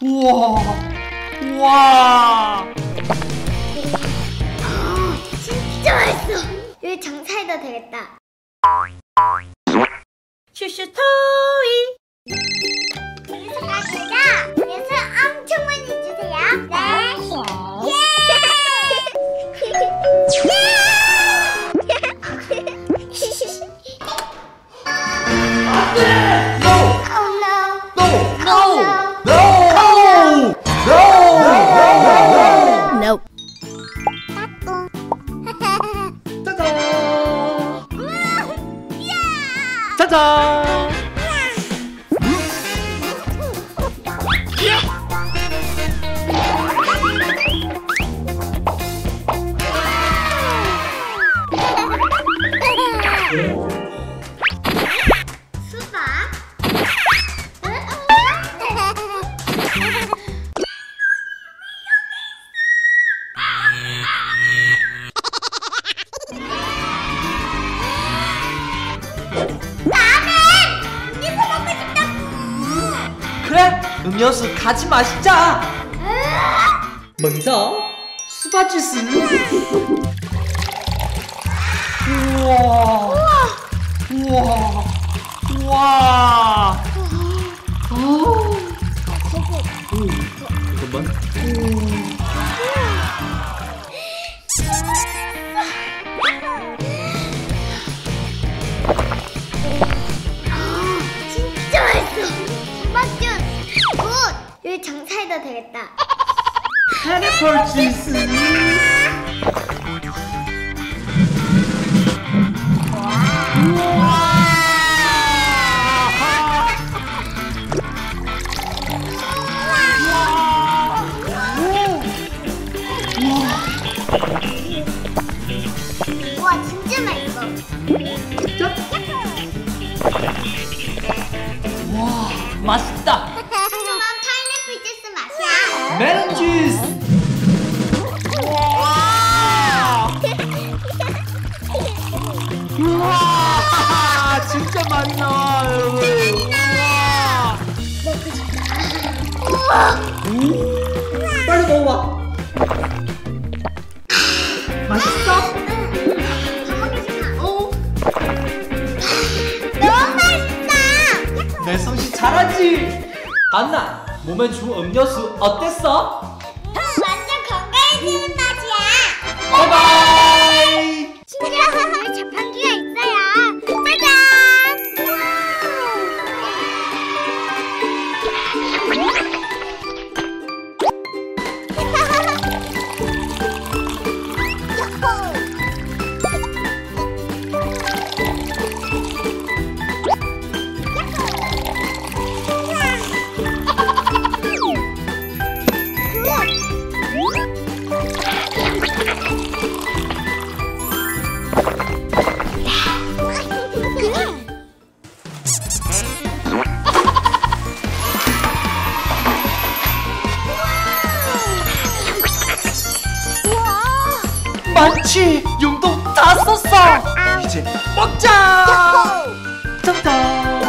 우와 우와 진짜 맛있어. 여기 장사해도 되겠다. 슈슈 토이. 그래서 엄청 많이 주세요. 네. 예! 음료수 같이 마시자. 먼저 수박 주스 우와. 우와. 우와. 오 잠깐만 되겠다. 파인애플 주스 와 진짜 맛있어. 와 맛있다 많이 나와 여러분 우와 오, 빨리 먹어봐 맛있어. 내 솜씨 잘하지? 안나 몸에 좋은 음료수 어땠어? 많지 용돈 다 썼어 이제 먹자 짠짠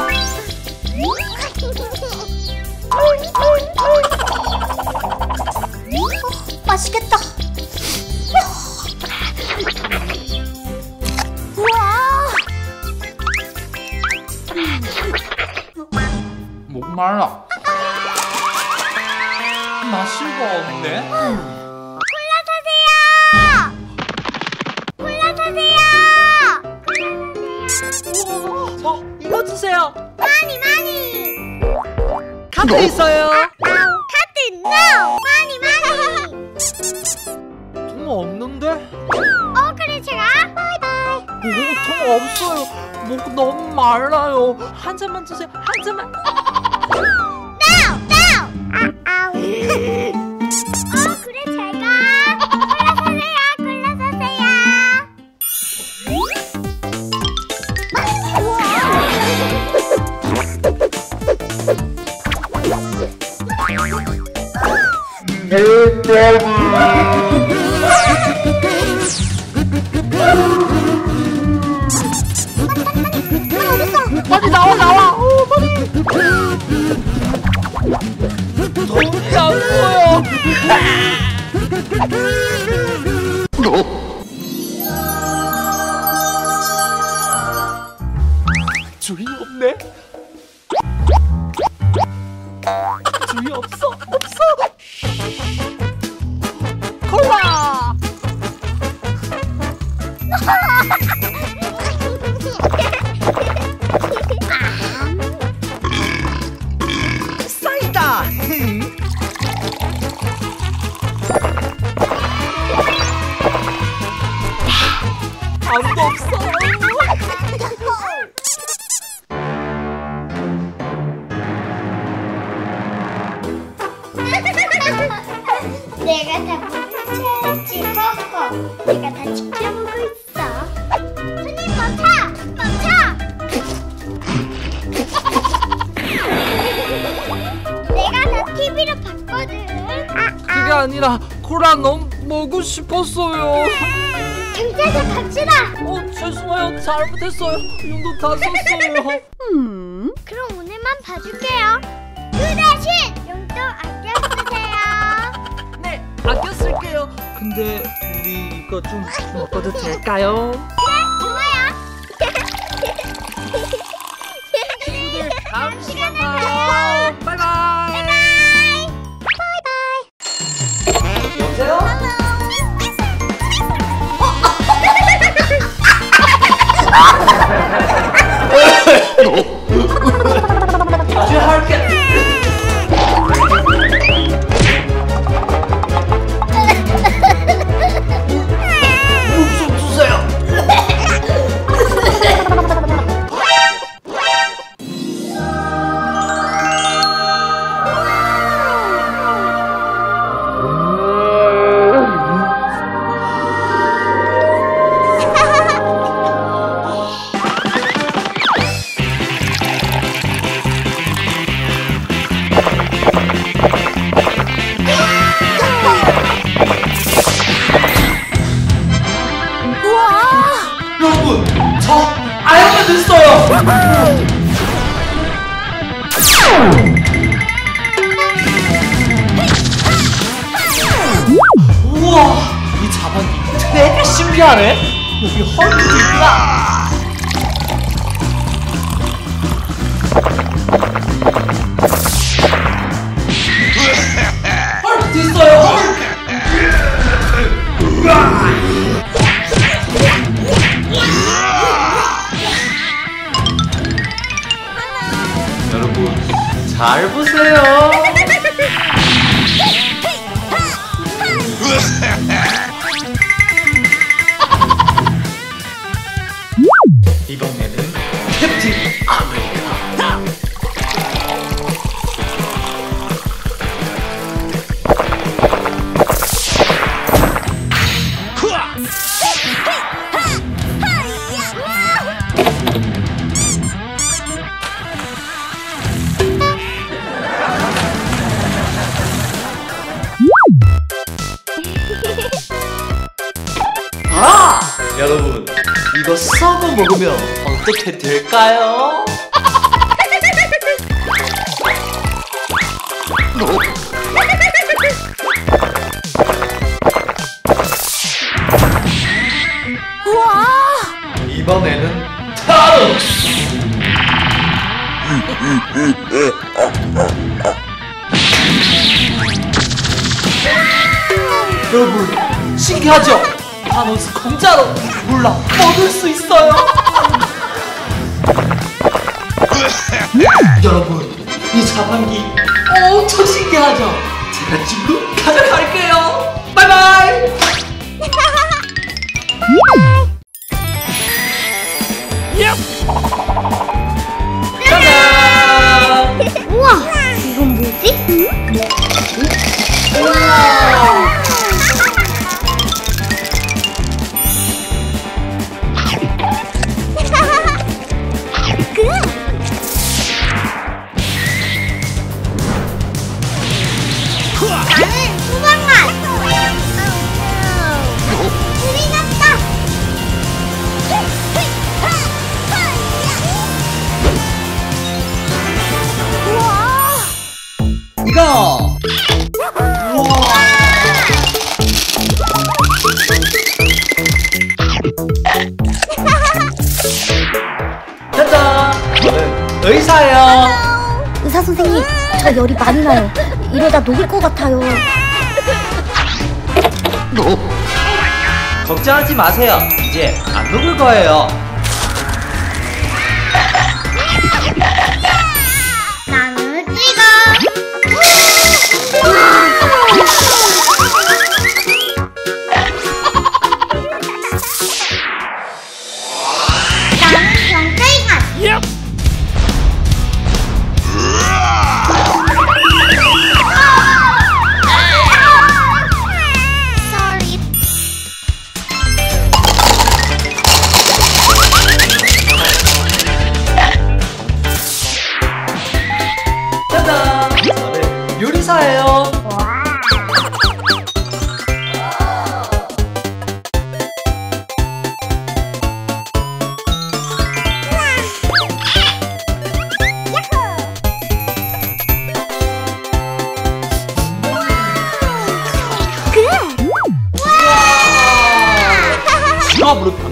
맛있겠다. 우와. 목 말라 마실 거 없네 콜라 사세요. 카드 있어요 카드 no. 많이 많이. 돈 없는데 어 그래 제가. 바이바이. 오, 돈 없어요 목 너무 말라요 한 잔만 주세요 한 잔만 No no. 아우. 어 그래 제가. new baby. Bobby giàu giàu à? Ô Bobby. Thôi giàu rồi. 내가 다 멈춰야지 꺾어 내가 다 지켜보고 있어. 손님 멈춰! 멈춰! 내가 다 TV로 봤거든. 그게 아니라 콜라 너무 먹고 싶었어요. 경찰서 갑시다. 어 죄송해요. 잘못했어요. 용도 다 썼어요. 그럼 오늘만 봐줄게요. 그 대신 용돈 네 아껴 쓸게요. 근데 우리 이거 좀 먹어도 될까요? 좋아요 친구들 다음 시간 봐요. 이 자반기 되게 신기하네. 여기 헐크도 있구나. 헐크도 있어요. 헐크. 여러분, 잘 보세요. 이거 썩어 먹으면 어떻게 될까요? 이번에는 타노스! 여러분, 신기하죠? 타노스 공짜로 몰라 먹을 수 있어요. 여러분, 이 자판기 엄청 신기하죠? 제가 지금 가져갈게요. 바이바이. 선생님, 저 열이 많이 나요. 이러다 녹을 것 같아요. 걱정하지 마세요. 이제 안 녹을 거예요.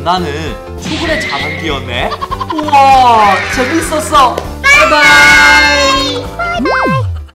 나는 초콜릿 자판기였네. 우와, 재밌었어. 바이바이.